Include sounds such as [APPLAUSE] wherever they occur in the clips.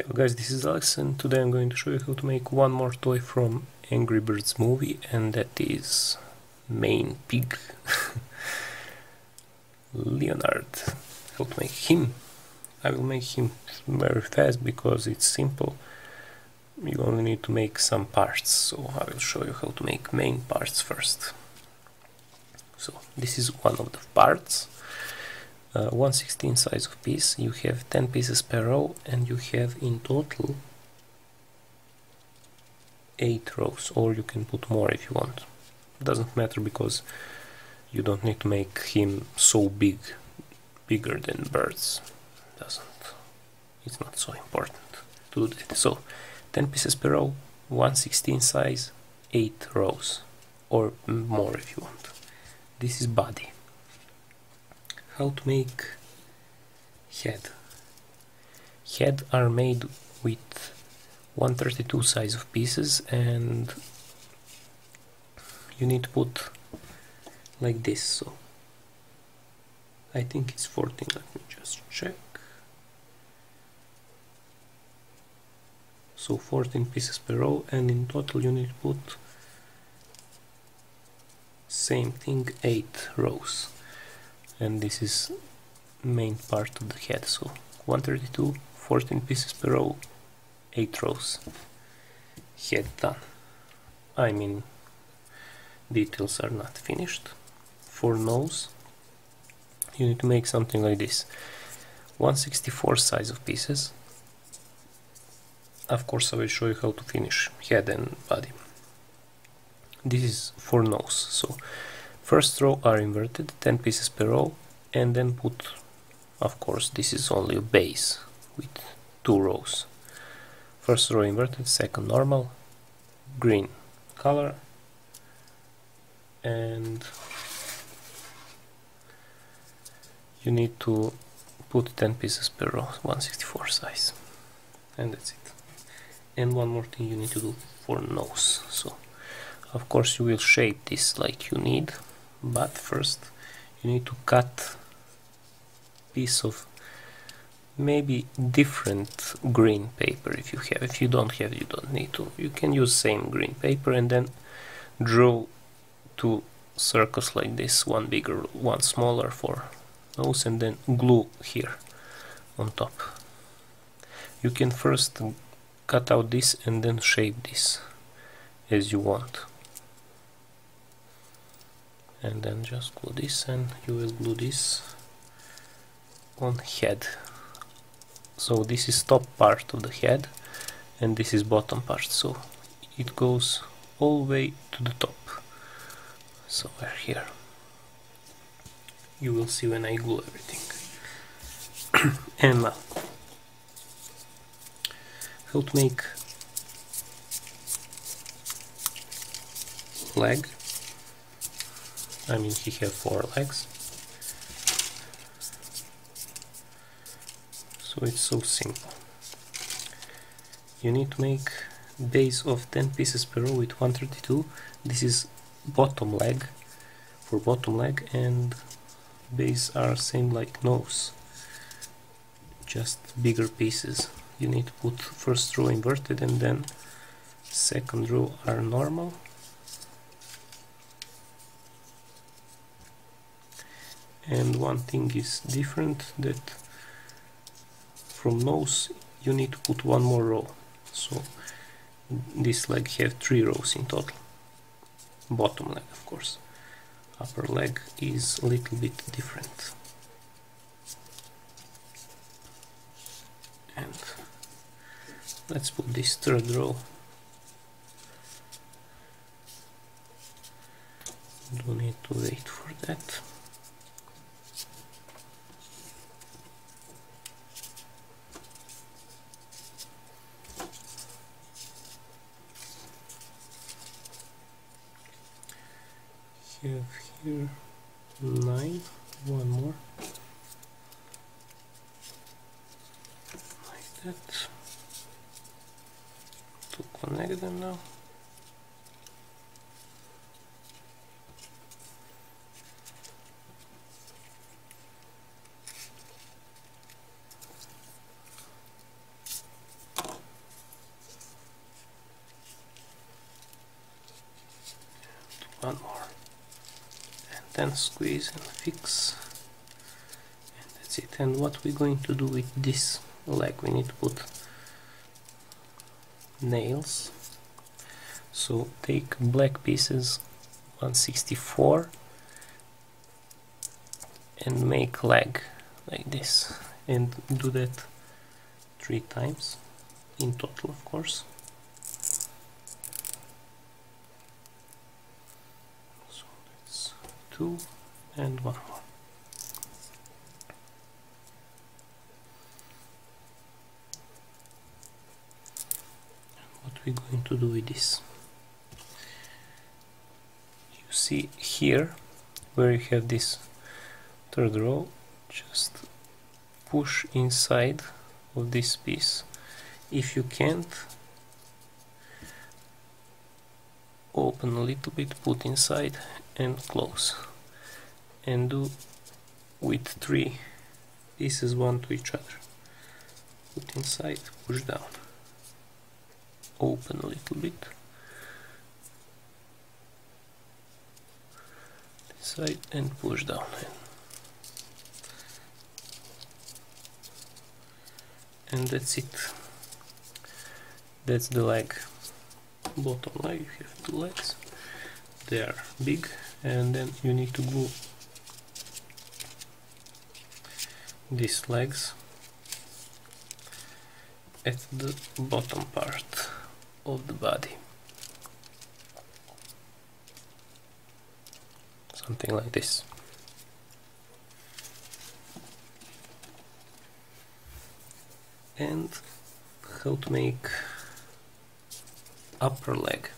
Hello guys, this is Alex and today I'm going to show you how to make one more toy from Angry Birds movie and that is main pig [LAUGHS] Leonard. How to make him? I will make him very fast because it's simple. You only need to make some parts, so I will show you how to make main parts first. So this is one of the parts uh, 116 size of piece. You have 10 pieces per row and you have in total 8 rows or you can put more if you want. Doesn't matter because you don't need to make him so big bigger than birds. Doesn't it's not so important to do that. So 10 pieces per row 116 size 8 rows or more if you want. This is body how to make head. Head are made with 132 size of pieces and you need to put like this so I think it's 14 let me just check so 14 pieces per row and in total you need to put same thing 8 rows and this is main part of the head. So 132 14 pieces per row 8 rows. Head done. I mean details are not finished. For nose you need to make something like this. 164 size of pieces. Of course I will show you how to finish head and body. This is for nose so First row are inverted, 10 pieces per row, and then put, of course, this is only a base with two rows. First row inverted, second normal, green color, and you need to put 10 pieces per row, 164 size, and that's it. And one more thing you need to do for nose, so of course you will shape this like you need but first you need to cut piece of maybe different green paper if you have. If you don't have you don't need to. You can use same green paper and then draw two circles like this one bigger one smaller for nose and then glue here on top. You can first cut out this and then shape this as you want and then just glue this and you will glue this on head. So this is top part of the head and this is bottom part. So it goes all the way to the top. So we're here. You will see when I glue everything. And now how to make leg I mean he has four legs. So it's so simple. You need to make base of 10 pieces per row with 132 this is bottom leg for bottom leg and base are same like nose. Just bigger pieces. You need to put first row inverted and then second row are normal and one thing is different that from nose you need to put one more row. So this leg have three rows in total. Bottom leg of course. Upper leg is a little bit different. And let's put this third row. Don't need to wait for that have here. Nine one more. Like that. To connect them now and squeeze and fix. And that's it. And what we're going to do with this leg we need to put nails. So take black pieces 164 and make leg like this. And do that three times in total of course so that's two and one. More what we're going to do with this? You see here where you have this third row just push inside of this piece. If you can't open a little bit put inside and close and do with three. Pieces one to each other. Put inside push down. Open a little bit. Inside and push down. And that's it. That's the leg. Bottom leg you have two legs. They are big. And then you need to glue these legs at the bottom part of the body. Something like this. And how to make upper leg.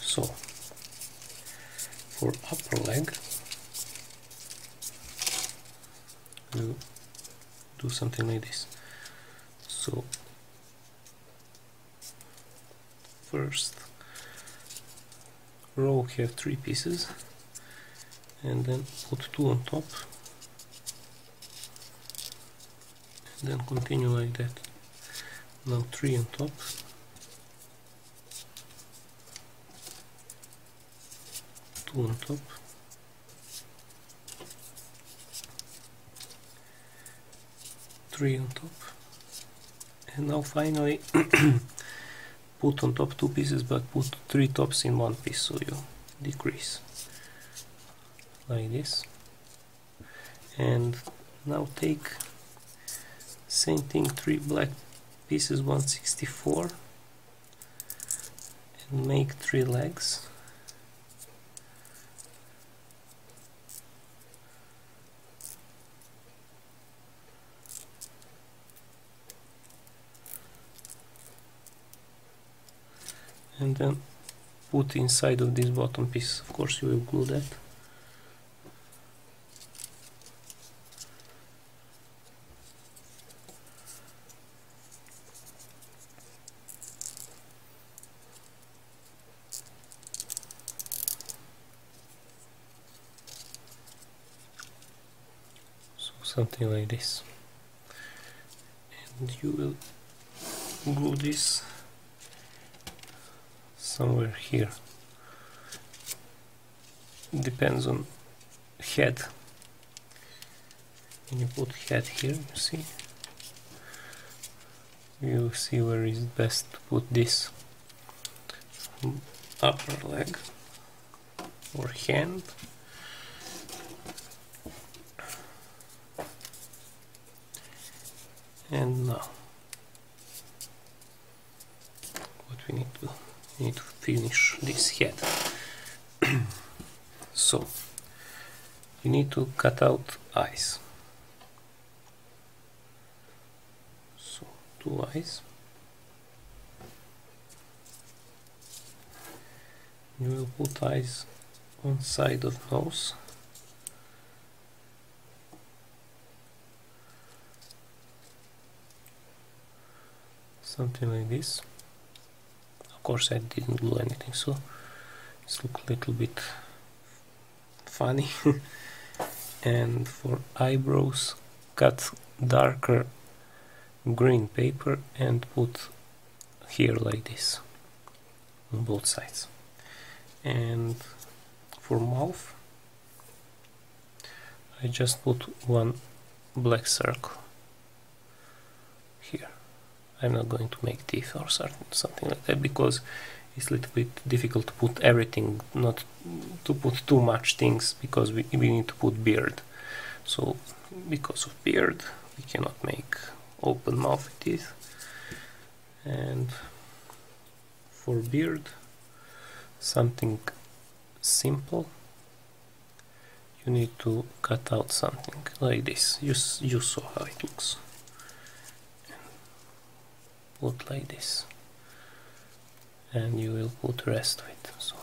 So for upper leg you do something like this. So first row have three pieces and then put two on top and then continue like that. Now three on top. Two on top three on top. And now finally [CLEARS THROAT] put on top two pieces but put three tops in one piece so you decrease. Like this. And now take same thing three black pieces 164 and make three legs and then put inside of this bottom piece. Of course you will glue that. So something like this. And you will glue this somewhere here. Depends on head. When you put head here you see. You see where is best to put this. Upper leg or hand. And now what we need to we need to finish this head. [CLEARS THROAT] So you need to cut out eyes. So two eyes. You will put eyes on side of nose. Something like this course I didn't glue anything so it's look a little bit funny. [LAUGHS] And for eyebrows cut darker green paper and put here like this on both sides. And for mouth I just put one black circle here I'm not going to make teeth or something like that because it's a little bit difficult to put everything not to put too much things because we, we need to put beard. So because of beard we cannot make open mouth teeth. And for beard something simple you need to cut out something like this. You, you saw how it looks put like this. And you will put rest of it so.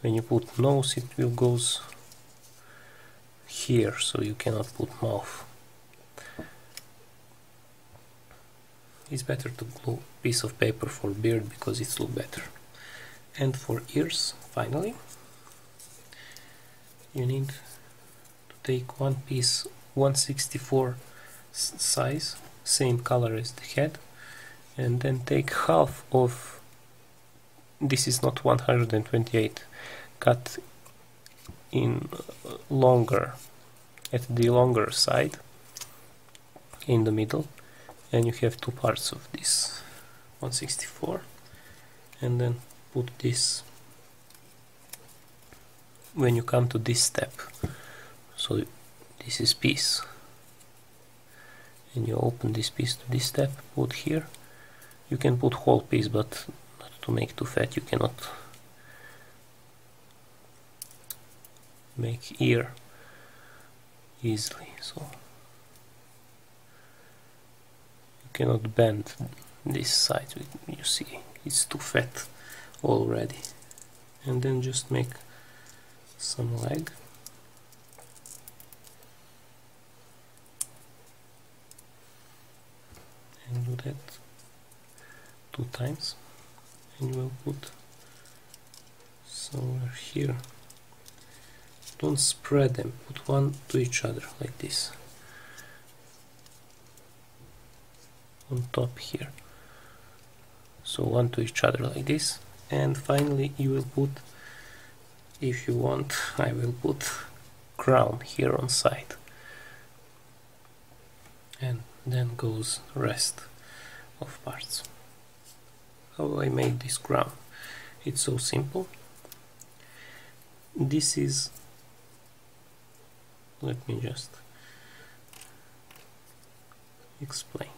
When you put nose it will goes here so you cannot put mouth. It's better to glue piece of paper for beard because it's look better. And for ears finally you need to take one piece 164 size same color as the head and then take half of this is not 128 cut in longer at the longer side in the middle and you have two parts of this 164 and then put this when you come to this step. So this is piece. And you open this piece to this step put here you can put whole piece but not to make too fat you cannot make ear easily so you cannot bend this side you see it's too fat already. And then just make some leg. And do that two times. And you will put somewhere here. Don't spread them. Put one to each other like this. On top here. So one to each other like this. And finally you will put if you want [LAUGHS] I will put crown here on side. And then goes rest of parts how I made this crown it's so simple. This is let me just explain.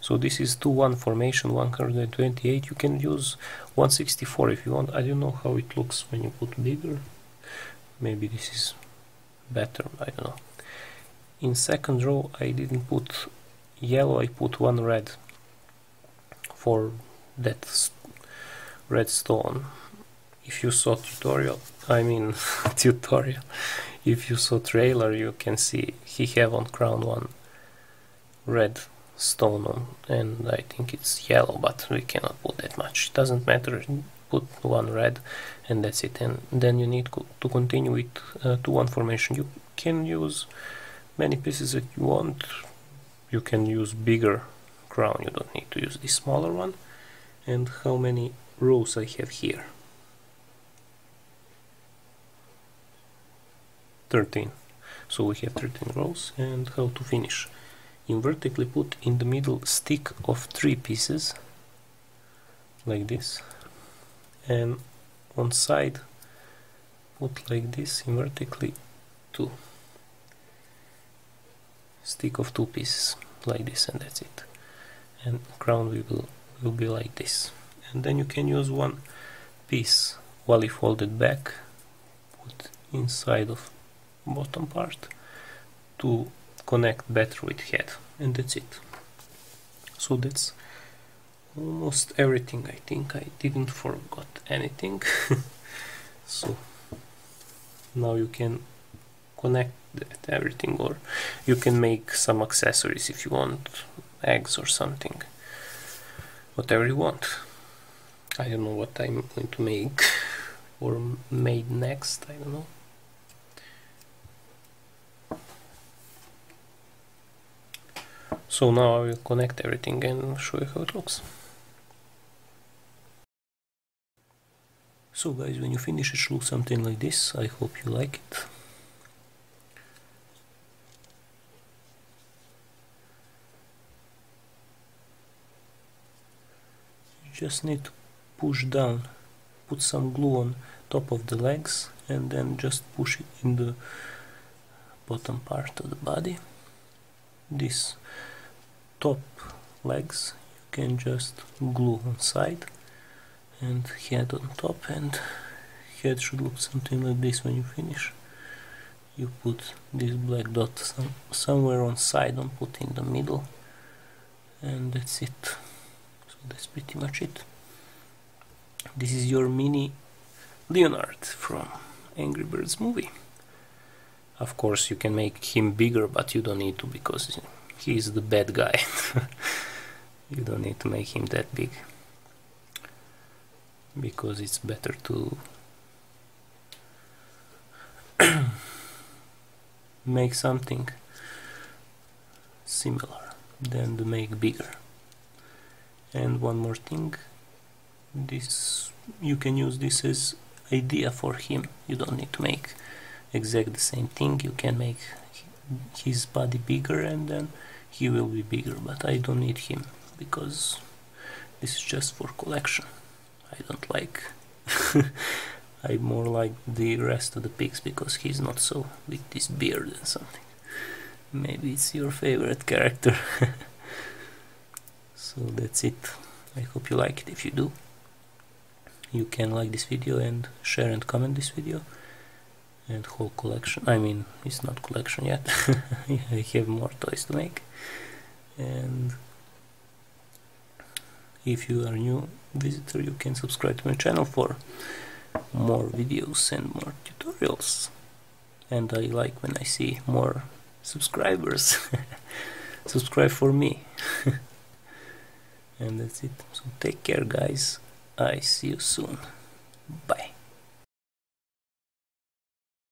So this is 2-1 formation 128 you can use 164 if you want. I don't know how it looks when you put bigger. Maybe this is better I don't know. In second row I didn't put yellow I put one red for that red stone if you saw tutorial I mean [LAUGHS] tutorial if you saw trailer you can see he have on crown one red stone on and I think it's yellow but we cannot put that much. It doesn't matter put one red and that's it. And then you need co to continue with uh, to one formation. You can use many pieces that you want. You can use bigger crown. You don't need to use this smaller one and how many rows I have here? 13 so we have 13 rows and how to finish. In vertically put in the middle stick of three pieces like this. And on side put like this in vertically two. Stick of two pieces like this and that's it. And crown we will will be like this. And then you can use one piece while you fold it back put inside of bottom part to connect better with head and that's it. So that's almost everything. I think I didn't forgot anything. [LAUGHS] So now you can connect that everything or you can make some accessories if you want eggs or something whatever you want I don't know what I'm going to make [LAUGHS] or made next I don't know So now I will connect everything and show you how it looks. So guys, when you finish it should look something like this. I hope you like it. Just need to push down put some glue on top of the legs and then just push it in the bottom part of the body. This top legs you can just glue on side and head on top and head should look something like this when you finish. You put this black dot some, somewhere on side don't put in the middle and that's it that's pretty much it this is your mini Leonard from Angry Birds movie. Of course you can make him bigger but you don't need to because he is the bad guy. [LAUGHS] You don't need to make him that big. Because it's better to [CLEARS THROAT] make something similar than to make bigger and one more thing. This you can use this as idea for him. You don't need to make exact the same thing. You can make his body bigger and then he will be bigger. But I don't need him because this is just for collection. I don't like [LAUGHS] I more like the rest of the pigs because he's not so with this beard and something. Maybe it's your favorite character [LAUGHS] so that's it. I hope you like it if you do you can like this video and share and comment this video. And whole collection. I mean it's not collection yet. [LAUGHS] I have more toys to make. And if you are new visitor you can subscribe to my channel for more videos and more tutorials. And I like when I see more subscribers. [LAUGHS] Subscribe for me [LAUGHS] and that's it. So take care guys. I see you soon. Bye